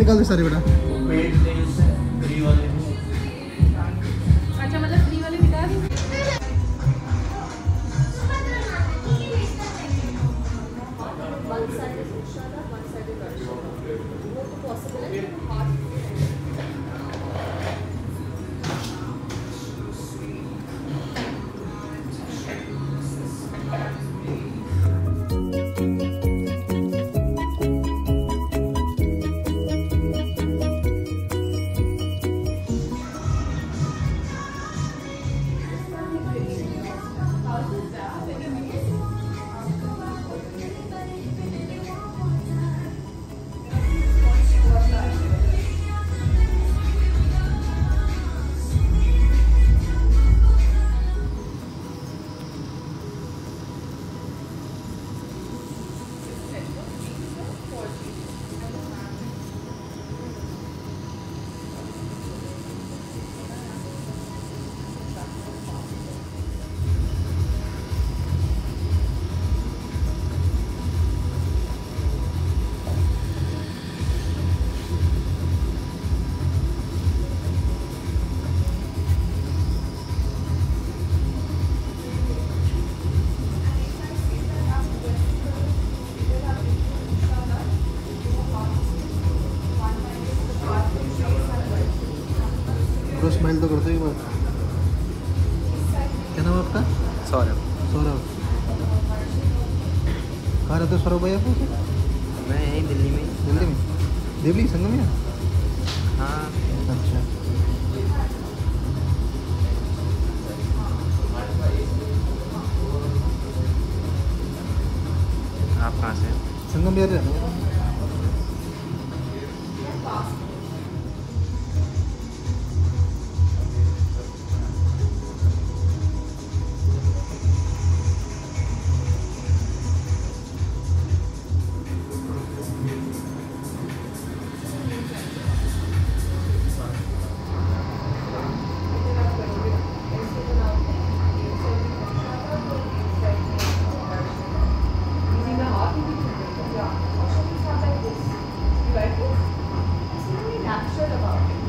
निकाल दे सारे बेटा। अच्छा मतलब कहाँ रहते हो सौरभ भाई आप मैं यहीं दिल्ली में दिल्ली में? दिल्ली संगम में? हाँ। अच्छा। आप कहाँ से संगम बिहार 说的吗？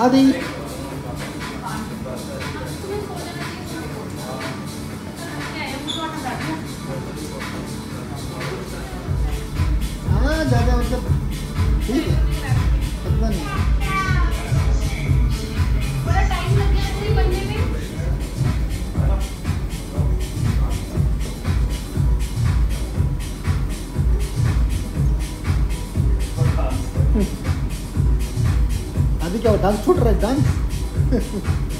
Adi. डांस छूट रहा है डांस